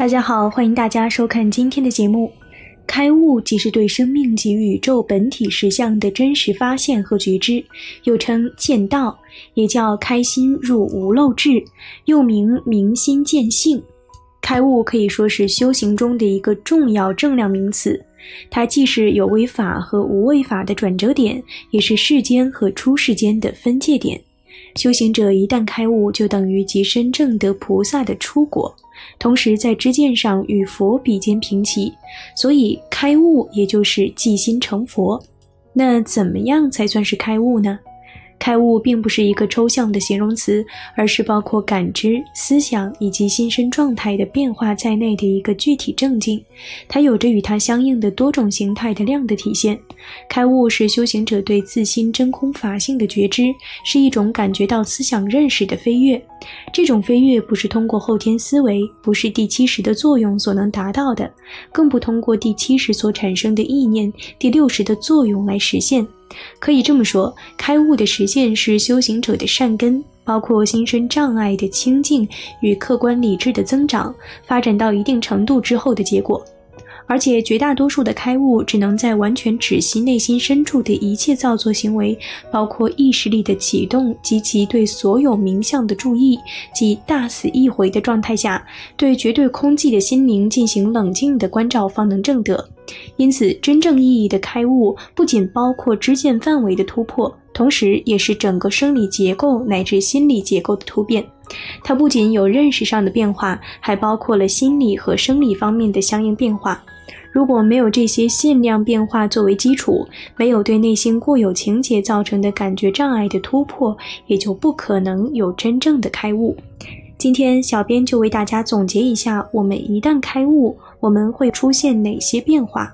大家好，欢迎大家收看今天的节目。开悟即是对生命及宇宙本体实相的真实发现和觉知，又称见道，也叫开心入无漏智，又名明心见性。开悟可以说是修行中的一个重要正量名词，它既是有为法和无为法的转折点，也是世间和出世间的分界点。修行者一旦开悟，就等于即身正得菩萨的出果。同时，在知见上与佛比肩平齐，所以开悟也就是即心成佛。那怎么样才算是开悟呢？开悟并不是一个抽象的形容词，而是包括感知、思想以及心身状态的变化在内的一个具体正境。它有着与它相应的多种形态的量的体现。开悟是修行者对自心真空法性的觉知，是一种感觉到思想认识的飞跃。这种飞跃不是通过后天思维，不是第七识的作用所能达到的，更不通过第七识所产生的意念、第六识的作用来实现。可以这么说，开悟的实现是修行者的善根，包括心身障碍的清净与客观理智的增长，发展到一定程度之后的结果。而且绝大多数的开悟只能在完全止息内心深处的一切造作行为，包括意识力的启动及其对所有名相的注意，即大死一回的状态下，对绝对空寂的心灵进行冷静的关照，方能证得。因此，真正意义的开悟不仅包括知见范围的突破，同时也是整个生理结构乃至心理结构的突变。它不仅有认识上的变化，还包括了心理和生理方面的相应变化。如果没有这些限量变化作为基础，没有对内心固有情节造成的感觉障碍的突破，也就不可能有真正的开悟。今天，小编就为大家总结一下：我们一旦开悟，我们会出现哪些变化？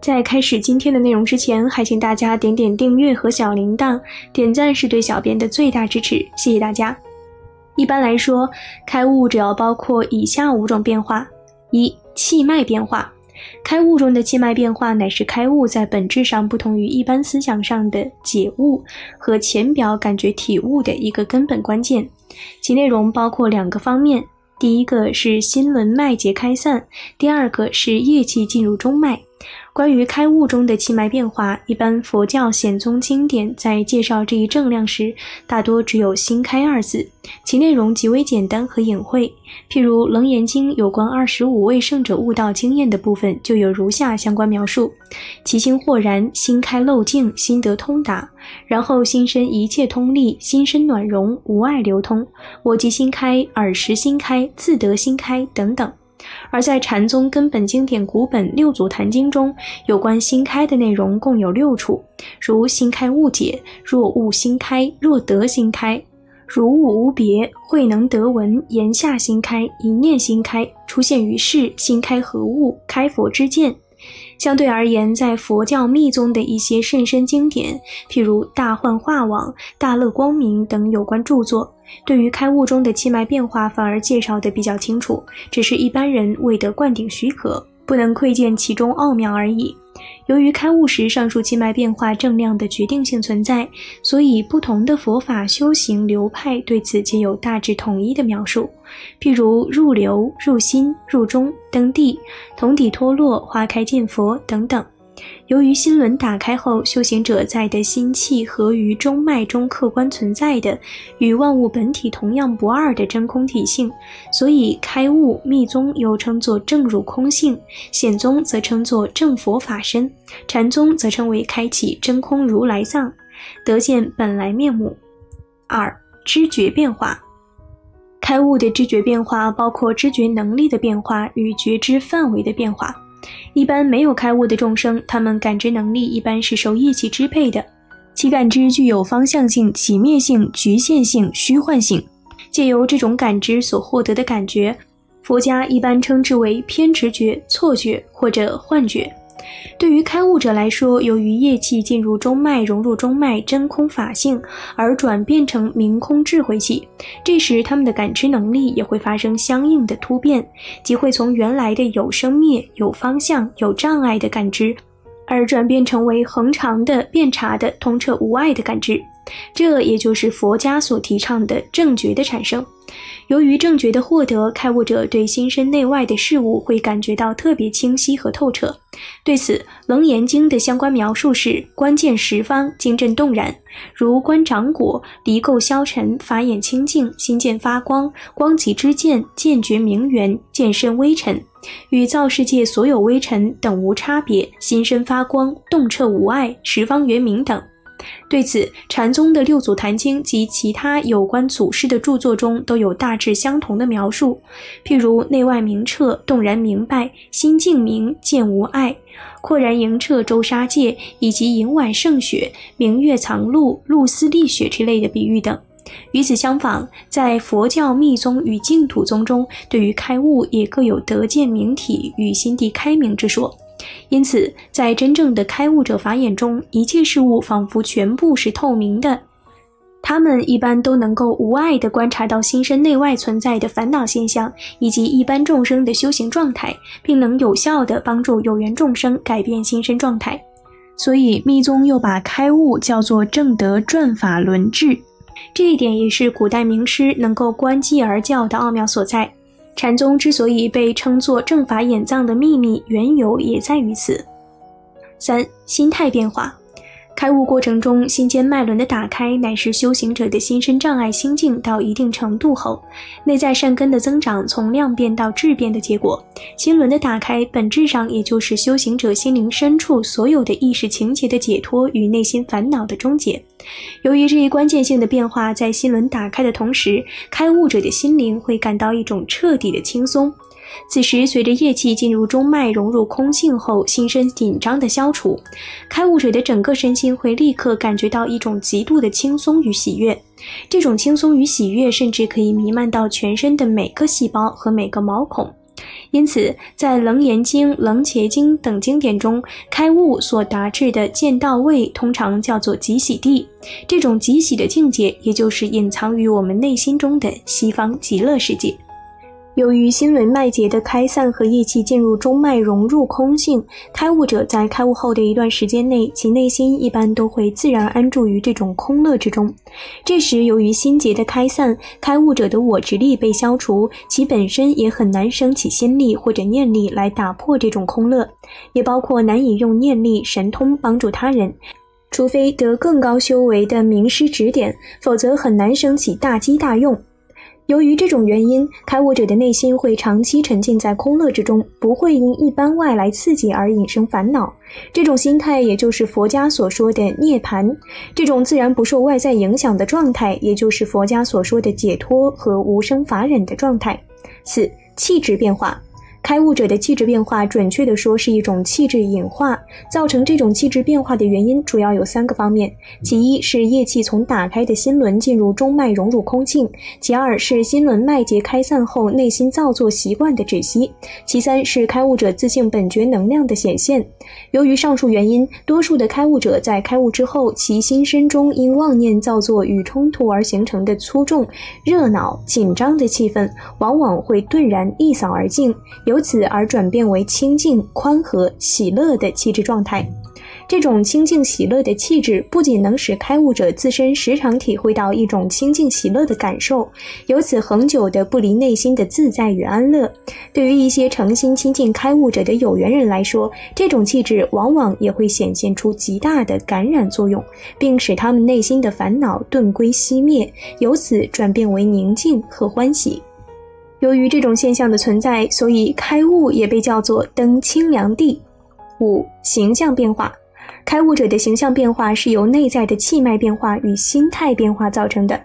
在开始今天的内容之前，还请大家点点订阅和小铃铛，点赞是对小编的最大支持，谢谢大家。一般来说，开悟主要包括以下五种变化：一、气脉变化。开悟中的气脉变化，乃是开悟在本质上不同于一般思想上的解悟和浅表感觉体悟的一个根本关键。其内容包括两个方面：第一个是心轮脉结开散，第二个是液气进入中脉。关于开悟中的气脉变化，一般佛教显宗经典在介绍这一正量时，大多只有“心开”二字，其内容极为简单和隐晦。譬如《楞严经》有关二十五位圣者悟道经验的部分，就有如下相关描述：其心豁然，心开漏净，心得通达，然后心身一切通利，心身暖融，无碍流通。我即心开，耳识心开，自得心开，等等。而在禅宗根本经典古本《六祖坛经》中，有关心开的内容共有六处，如心开悟解，若悟心开，若得心开，如悟无别，慧能得闻，言下心开，一念心开，出现于世，心开何物？开佛之见。相对而言，在佛教密宗的一些甚深经典，譬如《大幻化网》《大乐光明》等有关著作，对于开悟中的气脉变化反而介绍的比较清楚，只是一般人未得灌顶许可，不能窥见其中奥妙而已。由于开悟时上述气脉变化正量的决定性存在，所以不同的佛法修行流派对此皆有大致统一的描述。譬如入流、入心、入中、登地、同底脱落、花开见佛等等。由于心轮打开后，修行者在的心气合于中脉中客观存在的与万物本体同样不二的真空体性，所以开悟密宗又称作正入空性，显宗则称作正佛法身，禅宗则称为开启真空如来藏，得见本来面目。二、知觉变化。开悟的知觉变化包括知觉能力的变化与觉知范围的变化。一般没有开悟的众生，他们感知能力一般是受业气支配的，其感知具有方向性、起灭性、局限性、虚幻性。借由这种感知所获得的感觉，佛家一般称之为偏执觉、错觉或者幻觉。对于开悟者来说，由于业气进入中脉，融入中脉真空法性，而转变成明空智慧气，这时他们的感知能力也会发生相应的突变，即会从原来的有生灭、有方向、有障碍的感知，而转变成为恒常的、遍察的、通彻无碍的感知。这也就是佛家所提倡的正觉的产生。由于正觉的获得，开悟者对心身内外的事物会感觉到特别清晰和透彻。对此，《楞严经》的相关描述是：观见十方，精震动然，如观掌果，离垢消沉，法眼清净，心见发光，光极之见，见觉明圆，见身微尘，与造世界所有微尘等无差别，心身发光，动彻无碍，十方圆明等。对此，禅宗的六祖坛经及其他有关祖师的著作中都有大致相同的描述，譬如内外明彻、动然明白、心净明、见无碍、阔然盈彻周沙界，以及盈晚胜雪、明月藏露、露丝丽雪之类的比喻等。与此相反，在佛教密宗与净土宗中，对于开悟也各有得见明体与心地开明之说。因此，在真正的开悟者法眼中，一切事物仿佛全部是透明的。他们一般都能够无碍地观察到心身内外存在的烦恼现象，以及一般众生的修行状态，并能有效地帮助有缘众生改变心身状态。所以，密宗又把开悟叫做正德转法轮智，这一点也是古代名师能够观机而教的奥妙所在。禅宗之所以被称作正法演藏的秘密，缘由也在于此。三、心态变化。开悟过程中，心间脉轮的打开，乃是修行者的心身障碍心境到一定程度后，内在善根的增长从量变到质变的结果。心轮的打开，本质上也就是修行者心灵深处所有的意识情节的解脱与内心烦恼的终结。由于这一关键性的变化在心轮打开的同时，开悟者的心灵会感到一种彻底的轻松。此时，随着液气进入中脉，融入空性后，心身紧张的消除，开悟者的整个身心会立刻感觉到一种极度的轻松与喜悦。这种轻松与喜悦，甚至可以弥漫到全身的每个细胞和每个毛孔。因此，在《楞严经》《楞伽经》等经典中，开悟所达至的见到位，通常叫做极喜地。这种极喜的境界，也就是隐藏于我们内心中的西方极乐世界。由于心轮脉结的开散和液气进入中脉融入空性，开悟者在开悟后的一段时间内，其内心一般都会自然安住于这种空乐之中。这时，由于心结的开散，开悟者的我执力被消除，其本身也很难升起心力或者念力来打破这种空乐，也包括难以用念力、神通帮助他人，除非得更高修为的名师指点，否则很难升起大机大用。由于这种原因，开悟者的内心会长期沉浸在空乐之中，不会因一般外来刺激而引生烦恼。这种心态，也就是佛家所说的涅槃。这种自然不受外在影响的状态，也就是佛家所说的解脱和无生法忍的状态。四、气质变化。开悟者的气质变化，准确地说是一种气质隐化。造成这种气质变化的原因主要有三个方面：其一是液气从打开的心轮进入中脉融入空性；其二是心轮脉结开散后内心造作习惯的止息；其三是开悟者自性本觉能量的显现。由于上述原因，多数的开悟者在开悟之后，其心身中因妄念造作与冲突而形成的粗重、热闹、紧张的气氛，往往会顿然一扫而尽。由此而转变为清净、宽和、喜乐的气质状态。这种清净喜乐的气质，不仅能使开悟者自身时常体会到一种清净喜乐的感受，由此恒久的不离内心的自在与安乐。对于一些诚心亲近开悟者的有缘人来说，这种气质往往也会显现出极大的感染作用，并使他们内心的烦恼顿归熄灭，由此转变为宁静和欢喜。由于这种现象的存在，所以开悟也被叫做登清凉地。五、形象变化，开悟者的形象变化是由内在的气脉变化与心态变化造成的。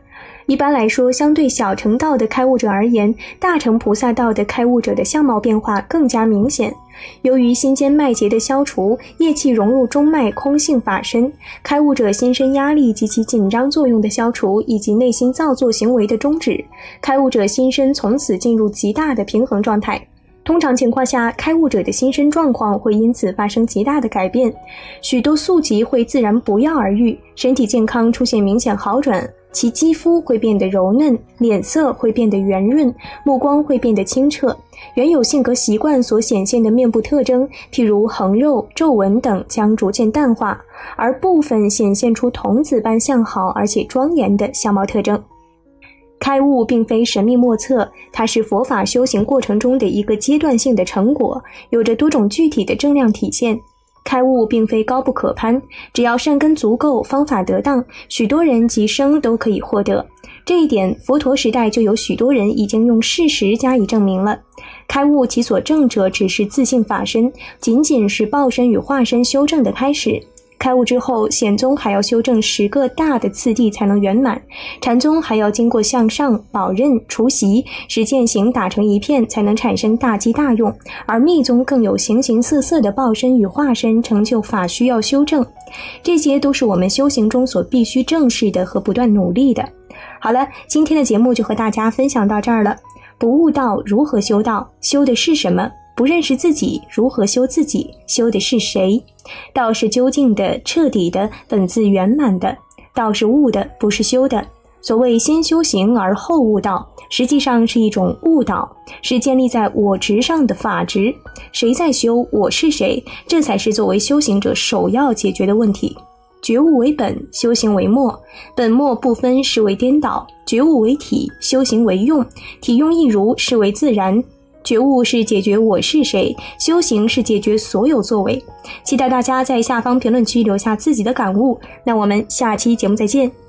一般来说，相对小乘道的开悟者而言，大乘菩萨道的开悟者的相貌变化更加明显。由于心间脉结的消除，业气融入中脉空性法身，开悟者心身压力及其紧张作用的消除，以及内心造作行为的终止，开悟者心身从此进入极大的平衡状态。通常情况下，开悟者的心身状况会因此发生极大的改变，许多宿疾会自然不药而愈，身体健康出现明显好转。其肌肤会变得柔嫩，脸色会变得圆润，目光会变得清澈。原有性格习惯所显现的面部特征，譬如横肉、皱纹等，将逐渐淡化，而部分显现出童子般相好而且庄严的相貌特征。开悟并非神秘莫测，它是佛法修行过程中的一个阶段性的成果，有着多种具体的正量体现。开悟并非高不可攀，只要善根足够，方法得当，许多人即生都可以获得。这一点，佛陀时代就有许多人已经用事实加以证明了。开悟其所证者，只是自性法身，仅仅是报身与化身修正的开始。开悟之后，显宗还要修正十个大的次第才能圆满；禅宗还要经过向上、宝刃、除习，使践行打成一片，才能产生大机大用；而密宗更有形形色色的报身与化身成就法需要修正，这些都是我们修行中所必须正视的和不断努力的。好了，今天的节目就和大家分享到这儿了。不悟道，如何修道？修的是什么？不认识自己，如何修自己？修的是谁？道是究竟的、彻底的、本自圆满的。道是悟的，不是修的。所谓先修行而后悟道，实际上是一种误导，是建立在我执上的法执。谁在修？我是谁？这才是作为修行者首要解决的问题。觉悟为本，修行为末，本末不分是为颠倒；觉悟为体，修行为用，体用一如是为自然。觉悟是解决我是谁，修行是解决所有作为。期待大家在下方评论区留下自己的感悟。那我们下期节目再见。